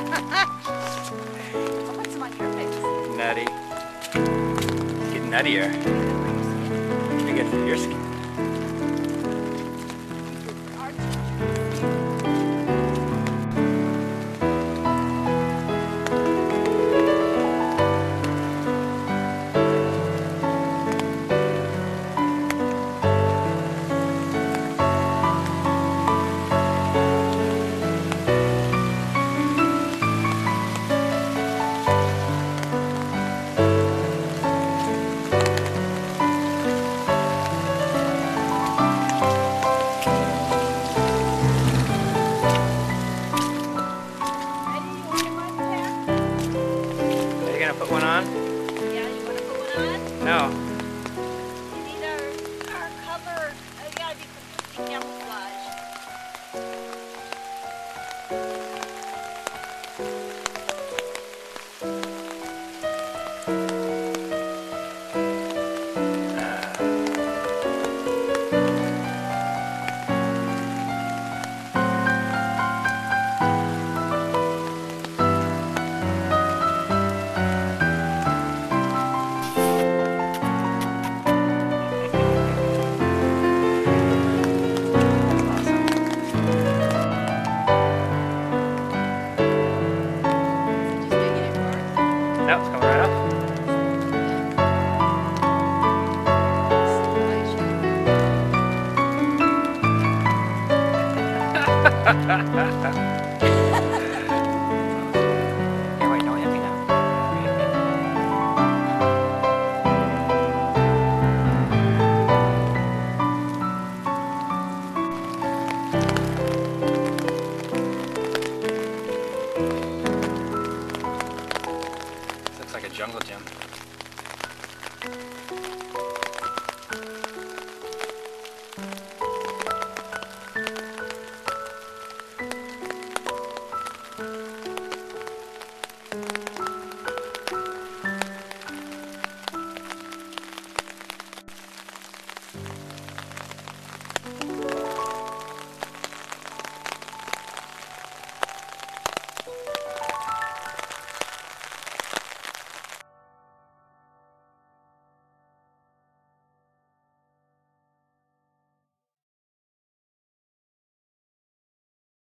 I'll put some on your face. Nutty. It's getting nuttier. You're your skin. put one on.